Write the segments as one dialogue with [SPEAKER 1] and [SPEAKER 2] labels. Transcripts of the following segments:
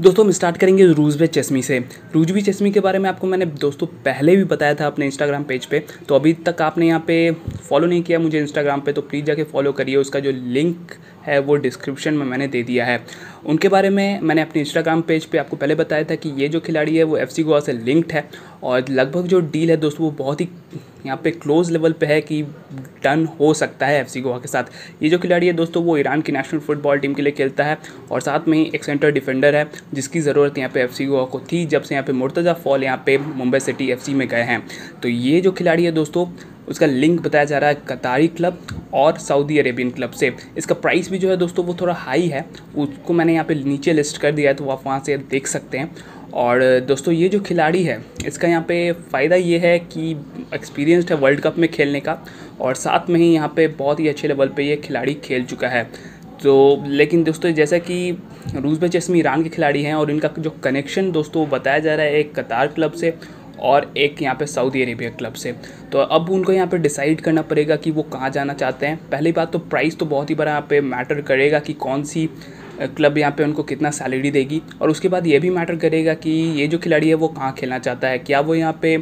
[SPEAKER 1] दोस्तों, हम स्टार्ट करेंगे रूजवे चश्मी से। रूजवी चश्मी के बारे में आपको मैंने दोस्तों पहले भी बताया था अपने इंस्टाग्राम पेज पे। तो अभी तक आपने यहाँ पे फॉलो नहीं किया मुझे इंस्टाग्राम पे तो प्लीज़ जाके फॉलो करिए। उसका जो लिंक है, वो डिस्क्रिप्शन में मैंने दे दिया है। उनके बारे में मैंने अपने इंस्टाग्राम पेज पे आपको पहले बताया था कि ये जो खिलाड़ी है, वो एफ़ सी गोवा से लिंक्ड है और लगभग जो डील है दोस्तों, वो बहुत ही यहाँ पे क्लोज लेवल पे है कि डन हो सकता है एफ़ सी गोवा के साथ। ये जो खिलाड़ी है दोस्तों, वो ईरान की नेशनल फुटबॉल टीम के लिए खेलता है और साथ में ही एक सेंटर डिफेंडर है, जिसकी ज़रूरत यहाँ पे एफ़ सी गोवा को थी, जब से यहाँ पे मुर्तज़ा फॉल यहाँ पे मुंबई सिटी FC में गए हैं। तो ये जो खिलाड़ी है दोस्तों उसका लिंक बताया जा रहा है कतारी क्लब और सऊदी अरेबियन क्लब से। इसका प्राइस भी जो है दोस्तों वो थोड़ा हाई है। उसको मैंने यहाँ पे नीचे लिस्ट कर दिया है तो आप वहाँ से देख सकते हैं। और दोस्तों ये जो खिलाड़ी है, इसका यहाँ पे फ़ायदा ये है कि एक्सपीरियंसड है वर्ल्ड कप में खेलने का और साथ में ही यहाँ पे बहुत ही अच्छे लेवल पे ये खिलाड़ी खेल चुका है। तो लेकिन दोस्तों जैसा कि रूज़ चश्मी ईरान के खिलाड़ी हैं और इनका जो कनेक्शन दोस्तों बताया जा रहा है एक कतार क्लब से और एक यहाँ पे सऊदी अरेबिया क्लब से। तो अब उनको यहाँ पे डिसाइड करना पड़ेगा कि वो कहाँ जाना चाहते हैं। पहली बात तो प्राइस तो बहुत ही बड़ा यहाँ पे मैटर करेगा कि कौन सी क्लब यहाँ पे उनको कितना सैलरी देगी। और उसके बाद ये भी मैटर करेगा कि ये जो खिलाड़ी है वो कहाँ खेलना चाहता है। क्या वो यहाँ पे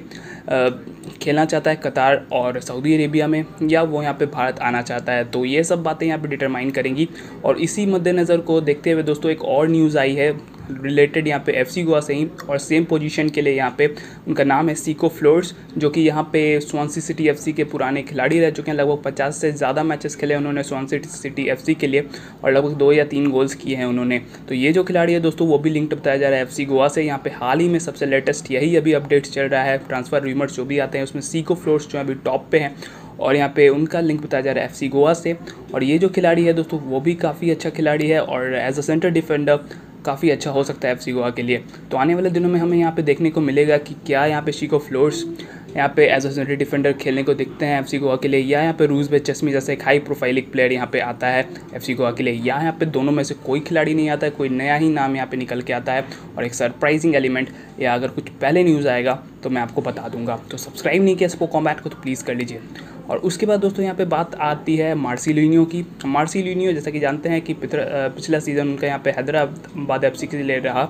[SPEAKER 1] खेलना चाहता है कतार और सऊदी अरेबिया में, या वो यहाँ पे भारत आना चाहता है। तो ये सब बातें यहाँ पे डिटरमाइन करेंगी। और इसी मद्देनज़र को देखते हुए दोस्तों एक और न्यूज़ आई है। रिलेटेड यहाँ पे एफ़ सी गोवा से ही और सेम पोजीशन के लिए यहाँ पे उनका नाम है सीको फ्लोर्स जो कि यहाँ पे स्वानसी सिटी एफसी के पुराने खिलाड़ी रह चुके हैं। लगभग पचास से ज़्यादा मैचेस खेले उन्होंने स्वानसी सिटी एफसी के लिए और लगभग दो या तीन गोल्स किए हैं उन्होंने। तो ये जो खिलाड़ी है दोस्तों, वो भी लिंक्ड बताया जा रहा है एफसी गोवा से। यहाँ पे हाल ही में सबसे लेटेस्ट यही अभी अपडेट्स चल रहा है। ट्रांसफ़र रूमर्स जो भी आते हैं, उसमें सीको फ्लोर्स जो अभी टॉप पे हैं और यहाँ पे उनका लिंक बताया जा रहा है एफसी गोवा से। और ये जो खिलाड़ी है दोस्तों, वो भी काफ़ी अच्छा खिलाड़ी है और एज अ सेंटर डिफेंडर काफ़ी अच्छा हो सकता है एफ़ सी गोवा के लिए। तो आने वाले दिनों में हमें यहाँ पे देखने को मिलेगा कि क्या यहाँ पे शिको फ्लोर्स यहाँ पे एज अ डिफेंडर खेलने को दिखते हैं एफ़ सी गोवा के लिए, या यहाँ पे रूज बे चश्मी जैसे एक हाई प्रोफाइलिक प्लेयर यहाँ पे आता है एफ़ सी गोवा के लिए, या यहाँ पे दोनों में से कोई खिलाड़ी नहीं आता है, कोई नया ही नाम यहाँ पे निकल के आता है, और एक सरप्राइजिंग एलिमेंट या अगर कुछ पहले न्यूज़ आएगा तो मैं आपको बता दूँगा। तो सब्सक्राइब नहीं किया स्पो कॉम्बैट को तो प्लीज़ कर लीजिए। और उसके बाद दोस्तों यहाँ पे बात आती है मार्सिलिनियो की। मार्सिलिनियो जैसा कि जानते हैं कि पिछला सीज़न उनका यहाँ पे हैदराबाद एफसी के लिए रहा।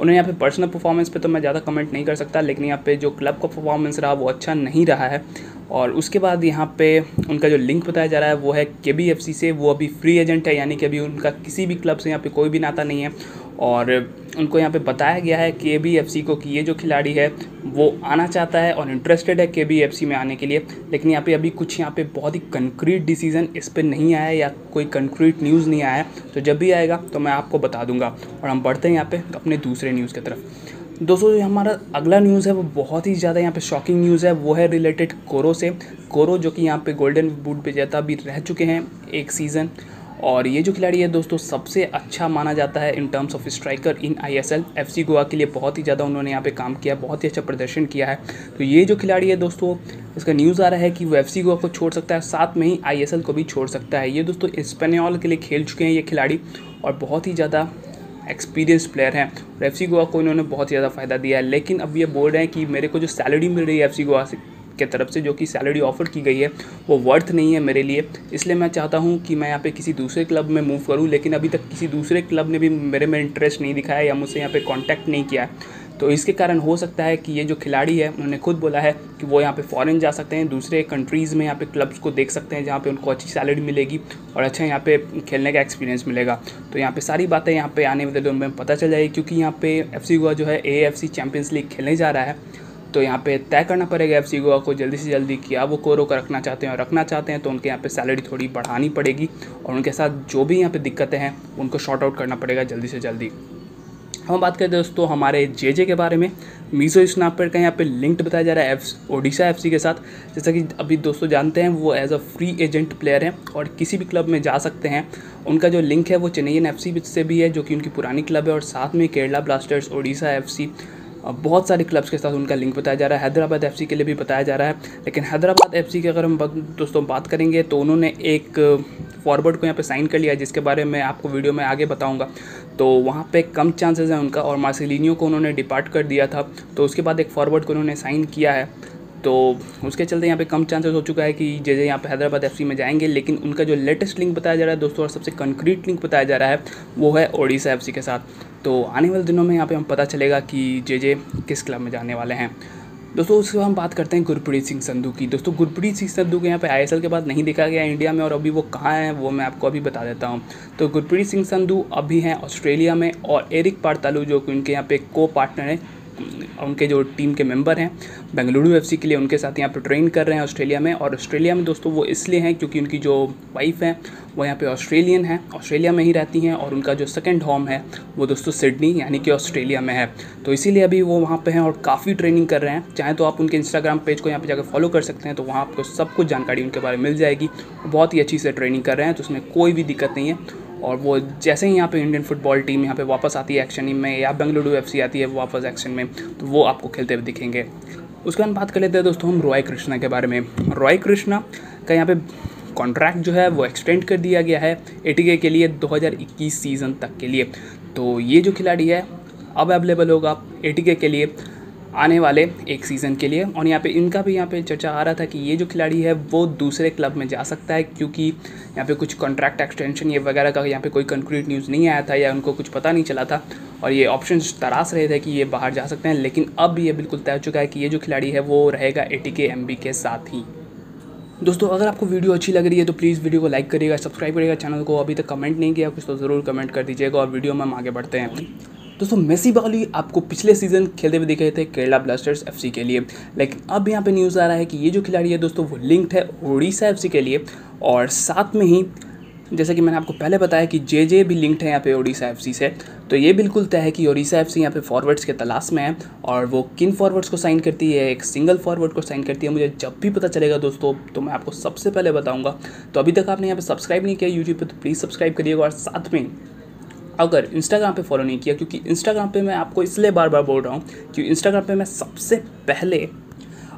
[SPEAKER 1] उन्हें यहाँ पे पर्सनल परफॉर्मेंस पे तो मैं ज़्यादा कमेंट नहीं कर सकता, लेकिन यहाँ पे जो क्लब का परफॉर्मेंस रहा वो अच्छा नहीं रहा है। और उसके बाद यहाँ पे उनका जो लिंक बताया जा रहा है वो है के बी एफ़ सी से। वो अभी फ्री एजेंट है, यानी कि अभी उनका किसी भी क्लब से यहाँ पे कोई भी नाता नहीं है। और उनको यहाँ पे बताया गया है के बी एफ़ सी को कि ये जो खिलाड़ी है, वो आना चाहता है और इंटरेस्टेड है के बी एफ़ सी में आने के लिए। लेकिन यहाँ पे अभी कुछ यहाँ पे बहुत ही कंक्रीट डिसीज़न इस पर नहीं आया या कोई कंक्रीट न्यूज़ नहीं आया। तो जब भी आएगा तो मैं आपको बता दूँगा। और हम बढ़ते हैं यहाँ पे अपने दूसरे न्यूज़ की तरफ़। दोस्तों, जो हमारा अगला न्यूज़ है, वो बहुत ही ज़्यादा यहाँ पे शॉकिंग न्यूज़ है। वो है रिलेटेड कोरो से। कोरो जो कि यहाँ पे गोल्डन बूट विजेता भी रह चुके हैं एक सीज़न और ये जो खिलाड़ी है दोस्तों, सबसे अच्छा माना जाता है in terms of striker in ISL FC Goa के लिए बहुत ही ज़्यादा उन्होंने यहाँ पे काम किया, बहुत ही अच्छा प्रदर्शन किया है। तो ये जो खिलाड़ी है दोस्तों, इसका न्यूज़ आ रहा है कि वो एफसी गोवा को छोड़ सकता है, साथ में ही आईएसएल को भी छोड़ सकता है। ये दोस्तों स्पेनियल के लिए खेल चुके हैं ये खिलाड़ी और बहुत ही ज़्यादा एक्सपीरियंस प्लेयर हैं और एफसी गोवा को इन्होंने बहुत ज़्यादा फ़ायदा दिया है। लेकिन अब ये बोल रहे हैं कि मेरे को जो सैलरी मिल रही है एफ़ सी गोवा से के तरफ़ से जो कि सैलरी ऑफ़र की गई है, वो वर्थ नहीं है मेरे लिए। इसलिए मैं चाहता हूँ कि मैं यहाँ पे किसी दूसरे क्लब में मूव करूँ, लेकिन अभी तक किसी दूसरे क्लब ने भी मेरे में इंटरेस्ट नहीं दिखाया या मुझसे यहाँ पर कॉन्टैक्ट नहीं किया। है तो इसके कारण हो सकता है कि ये जो खिलाड़ी है, उन्होंने खुद बोला है कि वो यहाँ पे फॉरेन जा सकते हैं, दूसरे कंट्रीज़ में यहाँ पे क्लब्स को देख सकते हैं, जहाँ पे उनको अच्छी सैलरी मिलेगी और अच्छा यहाँ पे खेलने का एक्सपीरियंस मिलेगा। तो यहाँ पे सारी बातें यहाँ पे आने वाले दिनों में पता चल जाएगी, क्योंकि यहाँ पे एफ़ गोवा जो है ए एफ़ चैम्पियंस लीग खेलने जा रहा है। तो यहाँ पे तय करना पड़ेगा एफ़ सी गोवा को जल्दी से जल्दी कि क्या वो कोरो का रखना चाहते हैं और रखना चाहते हैं तो उनके यहाँ पे सैलरी थोड़ी बढ़ानी पड़ेगी और उनके साथ जो भी यहाँ पे दिक्कतें हैं, उनको शॉर्ट आउट करना पड़ेगा जल्दी से जल्दी। हम बात करें दोस्तों हमारे जे जे के बारे में। मीज़ो स्नैपर का यहाँ पे लिंक्ड बताया जा रहा है एफ़ ओडिशा एफ़ के साथ। जैसा कि अभी दोस्तों जानते हैं, वो as a free agent player हैं और किसी भी क्लब में जा सकते हैं। उनका जो लिंक है वो चेन्नईन एफ़ से भी है, जो कि उनकी पुरानी क्लब है और साथ में केरला ब्लास्टर्स ओडिशा एफ़ बहुत सारे क्लब्स के साथ उनका लिंक बताया जा रहा है। हैदराबाद एफसी के लिए भी बताया जा रहा है। लेकिन हैदराबाद एफ़ की अगर हम दोस्तों बात करेंगे तो उन्होंने एक फॉरवर्ड को यहाँ पे साइन कर लिया है, जिसके बारे में आपको वीडियो में आगे बताऊँगा। तो वहाँ पे कम चांसेस हैं उनका और मार्सिलिनियो को उन्होंने डिपार्ट कर दिया था। तो उसके बाद एक फॉरवर्ड को उन्होंने साइन किया है। तो उसके चलते यहाँ पे कम चांसेस हो चुका है कि जैसे यहाँ पे हैदराबाद एफसी में जाएँगे, लेकिन उनका जो लेटेस्ट लिंक बताया जा रहा है दोस्तों और सबसे कंक्रीट लिंक बताया जा रहा है, वो है ओडिशा एफसी के साथ। तो आने वाले दिनों में यहाँ पे हम पता चलेगा कि जे जे किस क्लब में जाने वाले हैं। दोस्तों, उसके हम बात करते हैं गुरप्रीत सिंह संधू की। दोस्तों, गुरप्रीत सिंह संधू को यहाँ पे आईएसएल के बाद नहीं देखा गया इंडिया में और अभी वो कहाँ हैं, वो मैं आपको अभी बता देता हूँ। तो गुरप्रीत सिंह संधू अभी हैं ऑस्ट्रेलिया में और एरिक पारतालू जो कि उनके यहाँ पे को पार्टनर हैं उनके जो टीम के मेंबर हैं, बेंगलुरु एफसी के लिए उनके साथ यहाँ पर ट्रेन कर रहे हैं ऑस्ट्रेलिया में। और ऑस्ट्रेलिया में दोस्तों वो इसलिए हैं क्योंकि उनकी जो वाइफ है, वो यहाँ पे ऑस्ट्रेलियन है, ऑस्ट्रेलिया में ही रहती हैं और उनका जो सेकेंड होम है, वो दोस्तों सिडनी, यानी कि ऑस्ट्रेलिया में है। तो इसीलिए अभी वो वहाँ पर हैं और काफ़ी ट्रेनिंग कर रहे हैं। चाहे तो आप उनके इंस्टाग्राम पेज को यहाँ पर जाकर फॉलो कर सकते हैं तो वहाँ आपको सब कुछ जानकारी उनके बारे में मिल जाएगी। बहुत ही अच्छी से ट्रेनिंग कर रहे हैं तो उसमें कोई भी दिक्कत नहीं है। और वो जैसे ही यहाँ पे इंडियन फुटबॉल टीम यहाँ पे वापस आती है एक्शन में या बेंगलुरु एफसी आती है वापस एक्शन में तो वो आपको खेलते हुए दिखेंगे। उसके बाद बात कर लेते हैं दोस्तों हम रॉय कृष्णा के बारे में। रॉय कृष्णा का यहाँ पे कॉन्ट्रैक्ट जो है वो एक्सटेंड कर दिया गया है ए के लिए 2021 सीज़न तक के लिए। तो ये जो खिलाड़ी है, अब अवेलेबल होगा ए के लिए। आने वाले एक सीज़न के लिए। और यहाँ पे इनका भी यहाँ पे चर्चा आ रहा था कि ये जो खिलाड़ी है, वो दूसरे क्लब में जा सकता है, क्योंकि यहाँ पे कुछ कॉन्ट्रैक्ट एक्सटेंशन ये वगैरह का यहाँ पे कोई कंक्रीट न्यूज़ नहीं आया था या उनको कुछ पता नहीं चला था। और ये ऑप्शन तराश रहे थे कि ये बाहर जा सकते हैं, लेकिन अब ये बिल्कुल तय चुका है कि ये जो खिलाड़ी है, वो रहेगा ए टी के के साथ ही। दोस्तों, अगर आपको वीडियो अच्छी लग रही है तो प्लीज़ वीडियो को लाइक करिएगा सब्सक्राइब करिएगा चैनल को अभी तक कमेंट नहीं किया, कुछ तो ज़रूर कमेंट कर दीजिएगा, और वीडियो में हम आगे बढ़ते हैं। दोस्तों, मेसी बाली आपको पिछले सीज़न खेलते हुए दिखे थे केरला ब्लास्टर्स एफसी के लिए। लेकिन अब यहाँ पे न्यूज़ आ रहा है कि ये जो खिलाड़ी है दोस्तों, वो लिंक्ड है उड़ीसा एफसी के लिए। और साथ में ही, जैसा कि मैंने आपको पहले बताया कि जे जे भी लिंक्ड है यहाँ पे ओडिशा एफ़ से। तो ये बिल्कुल तय है कि ओडिशा एफ़ सी यहाँ पे फॉरवर्ड्स के तलाश में है। और वो किन फॉरवर्ड्स को साइन करती है, एक सिंगल फॉरवर्ड को साइन करती है, मुझे जब भी पता चलेगा दोस्तों तो मैं आपको सबसे पहले बताऊँगा। तो अभी तक आपने यहाँ पर सब्सक्राइब नहीं किया यूट्यूब पर तो प्लीज़ सब्सक्राइब करिएगा और साथ में अगर इंस्टाग्राम पे फॉलो नहीं किया, क्योंकि इंस्टाग्राम पे मैं आपको इसलिए बार बार बोल रहा हूँ कि इंस्टाग्राम पे मैं सबसे पहले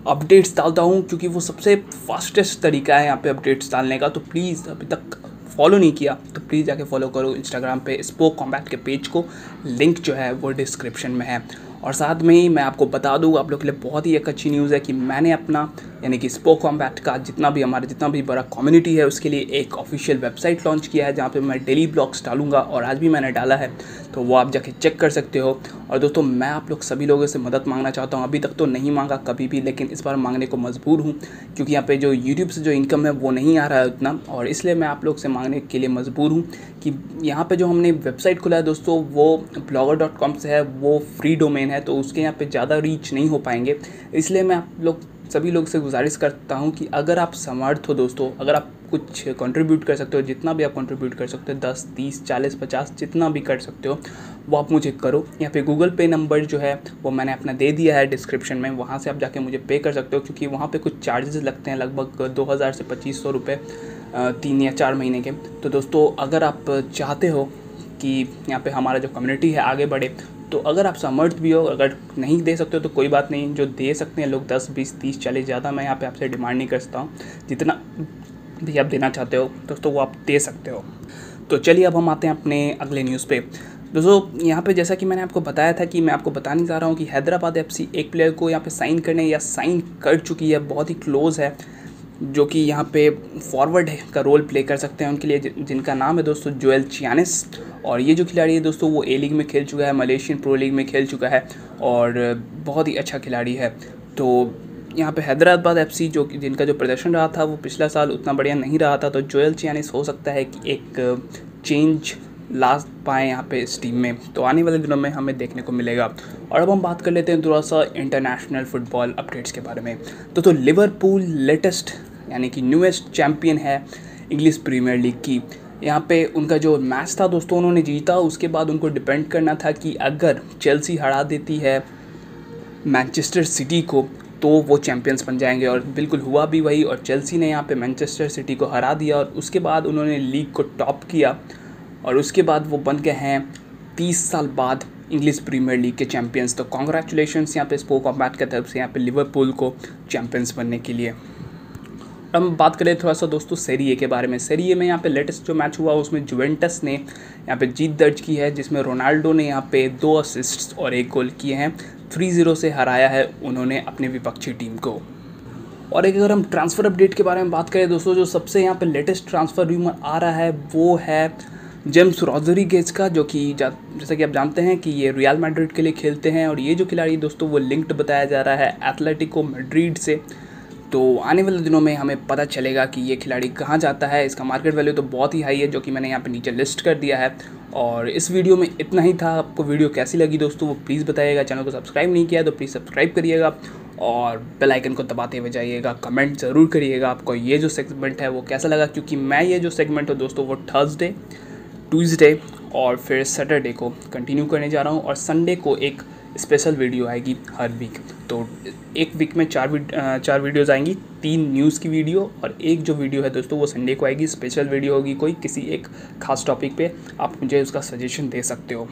[SPEAKER 1] अपडेट्स डालता हूँ, क्योंकि वो सबसे फास्टेस्ट तरीका है यहाँ पे अपडेट्स डालने का। तो प्लीज़ अभी तक फॉलो नहीं किया तो प्लीज़ जाके फॉलो करो इंस्टाग्राम पे। स्पोक कॉम्बैक्ट के पेज को लिंक जो है वो डिस्क्रिप्शन में है। और साथ में ही मैं आपको बता दूँ, आप लोग के लिए बहुत ही एक अच्छी न्यूज़ है कि मैंने अपना, यानी कि स्पोक कॉम्बैक्ट का जितना भी हमारा, जितना भी बड़ा कम्युनिटी है, उसके लिए एक ऑफिशियल वेबसाइट लॉन्च किया है, जहाँ पे मैं डेली ब्लॉग्स डालूँगा और आज भी मैंने डाला है तो वो आप जाके चेक कर सकते हो। और दोस्तों, मैं आप लोग सभी लोगों से मदद मांगना चाहता हूँ। अभी तक तो नहीं मांगा कभी भी, लेकिन इस बार मांगने को मजबूर हूँ, क्योंकि यहाँ पर जो यूट्यूब से जो इनकम है, वो नहीं आ रहा है उतना। और इसलिए मैं आप लोग से मांगने के लिए मजबूर हूँ कि यहाँ पर जो हमने वेबसाइट खुला है दोस्तों, वो ब्लॉगर से है, वो फ्री डोमेन है तो उसके यहाँ पे ज़्यादा रीच नहीं हो पाएँगे। इसलिए मैं आप लोग, सभी लोग से गुजारिश करता हूँ कि अगर आप समर्थ हो दोस्तों, अगर आप कुछ कंट्रीब्यूट कर सकते हो, जितना भी आप कंट्रीब्यूट कर सकते हो, दस, तीस, चालीस, पचास, जितना भी कर सकते हो, वो आप मुझे करो। यहाँ पे गूगल पे नंबर जो है, वो मैंने अपना दे दिया है डिस्क्रिप्शन में। वहाँ से आप जाके मुझे पे कर सकते हो, क्योंकि वहाँ पे कुछ चार्जेस लगते हैं, लगभग दो हज़ार से पच्चीस सौ रुपये तीन या चार महीने के। तो दोस्तों, अगर आप चाहते हो कि यहाँ पे हमारा जो कम्युनिटी है आगे बढ़े तो अगर आप समर्थ भी हो, अगर नहीं दे सकते हो तो कोई बात नहीं। जो दे सकते हैं लोग, दस, बीस, तीस, चालीस, ज़्यादा मैं यहाँ पे आपसे डिमांड नहीं कर सकता हूँ। जितना भी आप देना चाहते हो दोस्तों वो आप दे सकते हो। तो चलिए अब हम आते हैं अपने अगले न्यूज़ पे। दोस्तों, यहाँ पे जैसा कि मैंने आपको बताया था कि मैं आपको बताने जा रहा हूँ कि हैदराबाद एफसी एक प्लेयर को यहाँ पे साइन करने या साइन कर चुकी है, बहुत ही क्लोज़ है। जो कि यहाँ पे फॉरवर्ड का रोल प्ले कर सकते हैं उनके लिए जिनका नाम है दोस्तों जोएल चियानिस और ये जो खिलाड़ी है दोस्तों, वो ए लीग में खेल चुका है मलेशियन प्रो लीग में खेल चुका है और बहुत ही अच्छा खिलाड़ी है। तो यहाँ पे हैदराबाद एफसी जो जिनका जो प्रदर्शन रहा था, वो पिछला साल उतना बढ़िया नहीं रहा था। तो जोएल चियानिस हो सकता है कि एक चेंज ला पाएँ यहाँ पे इस टीम में। तो आने वाले दिनों में हमें देखने को मिलेगा। और अब हम बात कर लेते हैं थोड़ा सा इंटरनेशनल फुटबॉल अपडेट्स के बारे में। तो तो लिवरपूल लेटेस्ट यानी कि न्यूएस्ट चैम्पियन है इंग्लिश प्रीमियर लीग की। यहाँ पे उनका जो मैच था दोस्तों, उन्होंने जीता। उसके बाद उनको डिपेंड करना था कि अगर चेल्सी हरा देती है मैनचेस्टर सिटी को तो वो चैम्पियंस बन जाएँगे। और बिल्कुल हुआ भी वही और चेल्सी ने यहाँ पे मैनचेस्टर सिटी को हरा दिया और उसके बाद उन्होंने लीग को टॉप किया। और उसके बाद वो बन गए हैं तीस साल बाद इंग्लिश प्रीमियर लीग के चैम्पियंस तो कॉन्ग्रेचुलेशन यहाँ पे स्पोक ऑफ़ बैट की तरफ़ से यहाँ पे लिवरपूल को चैम्पियंस बनने के लिए। हम बात करें थोड़ा सा दोस्तों सेरिए के बारे में। सेरिए में यहाँ पे लेटेस्ट जो मैच हुआ, उसमें जुवेंटस ने यहाँ पे जीत दर्ज की है, जिसमें रोनाल्डो ने यहाँ पे दो असिस्ट और एक गोल किए हैं। थ्री ज़ीरो से हराया है उन्होंने अपने विपक्षी टीम को। और एक अगर हम ट्रांसफ़र अपडेट के बारे में बात करें दोस्तों, जो सबसे यहाँ पे लेटेस्ट ट्रांसफ़र रूमर आ रहा है, वो है जेम्स रॉजरीगेज का, जो कि जैसा कि आप जानते हैं कि ये रियल मैड्रिड के लिए खेलते हैं, और ये जो खिलाड़ी दोस्तों, वो लिंक्ड बताया जा रहा है एथलेटिको मैड्रिड से। तो आने वाले दिनों में हमें पता चलेगा कि ये खिलाड़ी कहाँ जाता है। इसका मार्केट वैल्यू तो बहुत ही हाई है, जो कि मैंने यहाँ पे नीचे लिस्ट कर दिया है। और इस वीडियो में इतना ही था। आपको वीडियो कैसी लगी दोस्तों, वो प्लीज़ बताइएगा। चैनल को सब्सक्राइब नहीं किया तो प्लीज़ सब्सक्राइब करिएगा। और बेल आइकन को दबाते हुए जाइएगा। कमेंट ज़रूर करिएगा आपको ये जो सेगमेंट है, वो कैसा लगा? क्योंकि मैं ये जो सेगमेंट है दोस्तों, वो थर्सडे ट्यूज़डे और फिर सैटरडे को कंटिन्यू करने जा रहा हूँ। और संडे को एक स्पेशल वीडियो आएगी हर वीक तो एक वीक में चार चार वीडियोज़ आएँगी, तीन न्यूज़ की वीडियो और एक जो वीडियो है दोस्तों वो संडे को आएगी. स्पेशल वीडियो होगी कोई किसी एक खास टॉपिक पे. आप मुझे उसका सजेशन दे सकते हो.